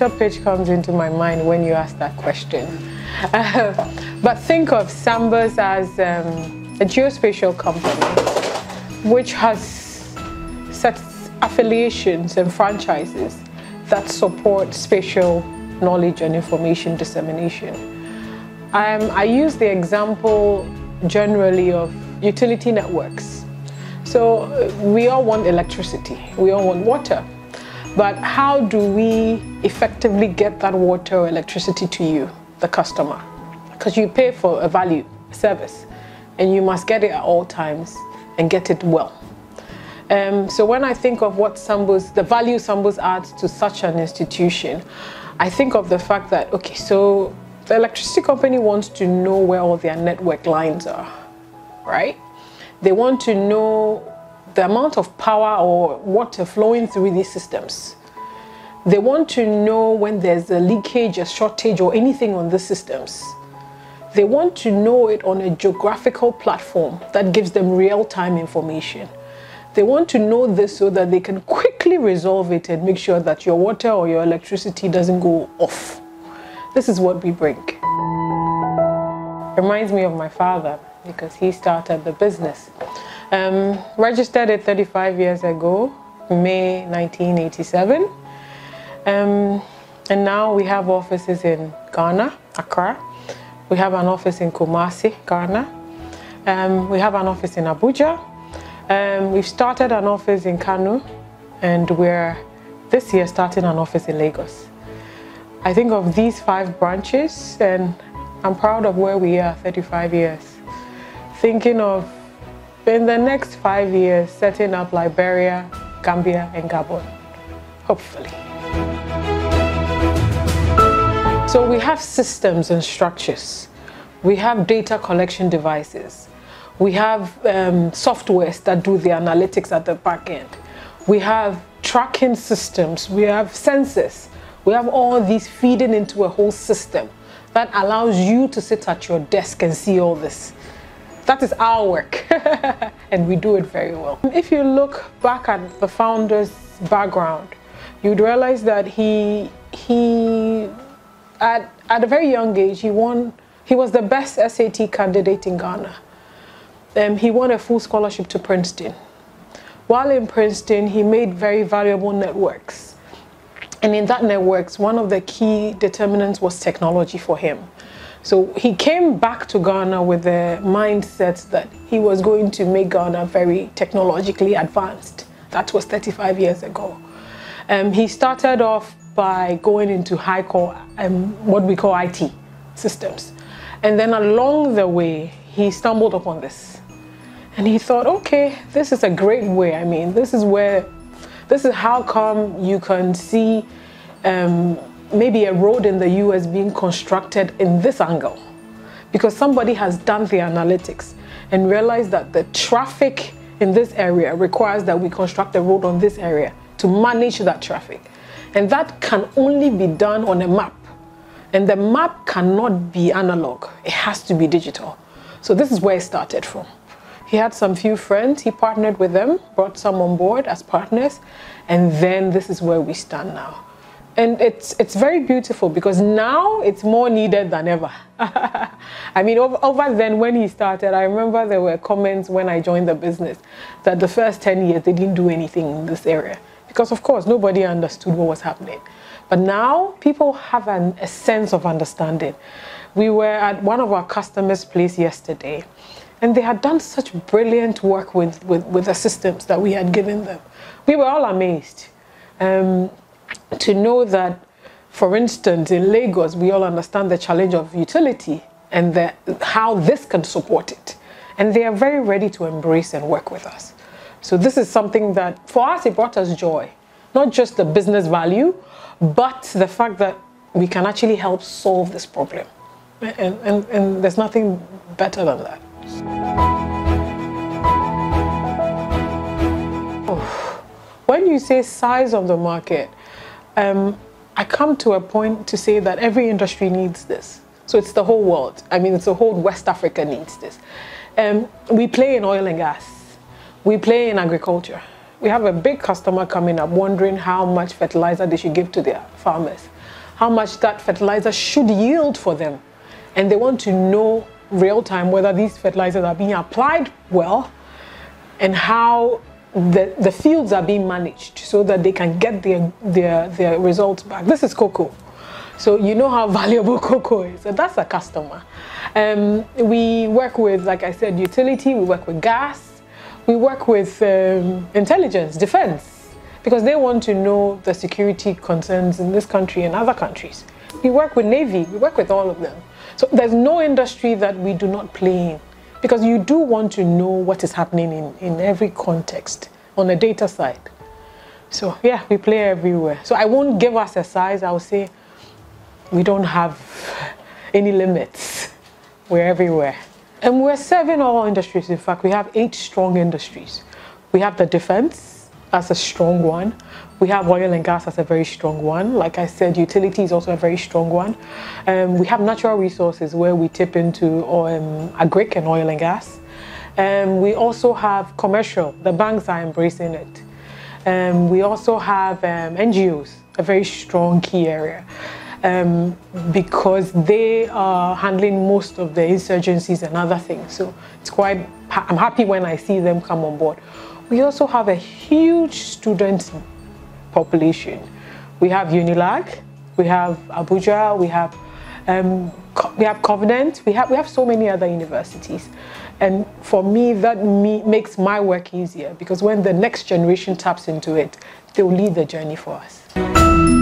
elevator pitch comes into my mind when you ask that question. Uh, but think of Sambus as um, a geospatial company which has set affiliations and franchises that support spatial knowledge and information dissemination. Um, I use the example generally of utility networks. So uh, we all want electricity, we all want water. But how do we effectively get that water or electricity to you, the customer? Because you pay for a value, a service, and you must get it at all times and get it well. Um, so when I think of what Sambus, the value Sambus adds to such an institution, I think of the fact that, okay, so the electricity company wants to know where all their network lines are, right? They want to know the amount of power or water flowing through these systems. They want to know when there's a leakage, a shortage, or anything on the systems. They want to know it on a geographical platform that gives them real-time information. They want to know this so that they can quickly resolve it and make sure that your water or your electricity doesn't go off. This is what we bring. Reminds me of my father because he started the business. Um, registered it 35 years ago, May 1987. Um, and now we have offices in Ghana, Accra. We have an office in Kumasi, Ghana. Um, we have an office in Abuja. Um, we've started an office in Kano, and we're this year starting an office in Lagos. I think of these five branches, and I'm proud of where we are 35 years. Thinking of in the next five years, setting up Liberia, Gambia, and Gabon, hopefully. So we have systems and structures. We have data collection devices. We have um, softwares that do the analytics at the back end. We have tracking systems. We have sensors. We have all these feeding into a whole system that allows you to sit at your desk and see all this. That is our work, and we do it very well. If you look back at the founder's background, you'd realize that he he at at a very young age he won he was the best SAT candidate in Ghana. Um, he won a full scholarship to Princeton. While in Princeton, he made very valuable networks. And in that networks, one of the key determinants was technology for him. So he came back to Ghana with the mindset that he was going to make Ghana very technologically advanced. That was 35 years ago. Um, he started off by going into high core, um, what we call IT systems. And then along the way, he stumbled upon this. And he thought, okay, this is a great way. I mean, this is where, this is how come you can see um, maybe a road in the US being constructed in this angle because somebody has done the analytics and realized that the traffic in this area requires that we construct a road on this area to manage that traffic. And that can only be done on a map. And the map cannot be analog, it has to be digital. So this is where it started from. He had some few friends, he partnered with them, brought some on board as partners, and then this is where we stand now and it's it's very beautiful because now it's more needed than ever. I mean, over, over, then when he started, I remember there were comments when I joined the business that the first 10 years they didn't do anything in this area because, of course, nobody understood what was happening. But now people have an, a sense of understanding. We were at one of our customers' place yesterday, and they had done such brilliant work with, with, with the systems that we had given them. We were all amazed. Um, to know that, for instance, in Lagos, we all understand the challenge of utility and the, how this can support it. And they are very ready to embrace and work with us. So this is something that, for us, it brought us joy. Not just the business value, but the fact that we can actually help solve this problem. And, and, and there's nothing better than that. When you say size of the market, um, I come to a point to say that every industry needs this. So it's the whole world. I mean, it's the whole West Africa needs this. Um, we play in oil and gas. We play in agriculture. We have a big customer coming up wondering how much fertilizer they should give to their farmers. how much that fertilizer should yield for them. And they want to know real time whether these fertilizers are being applied well and how the, the fields are being managed so that they can get their, their, their results back. This is cocoa. So you know how valuable cocoa is. So that's a customer. Um, we work with, like I said, utility, we work with gas, we work with um, intelligence, defense, because they want to know the security concerns in this country and other countries. We work with Navy, we work with all of them. So there's no industry that we do not play in because you do want to know what is happening in, in every context on the data side. So yeah, we play everywhere. So I won't give us a size, I'll say we don't have any limits. We're everywhere. And we're serving all industries. In fact, we have eight strong industries. We have the defense as a strong one. We have oil and gas as a very strong one. Like I said, utility is also a very strong one. Um, we have natural resources where we tip into um, agric and oil and gas. Um, we also have commercial. The banks are embracing it. Um, we also have um, NGOs, a very strong key area um, because they are handling most of the insurgencies and other things. So it's quite, I'm happy when I see them come on board. We also have a huge student population. We have Unilag, we have Abuja, we have um, we have Covenant, we have we have so many other universities, and for me that me, makes my work easier because when the next generation taps into it, they will lead the journey for us.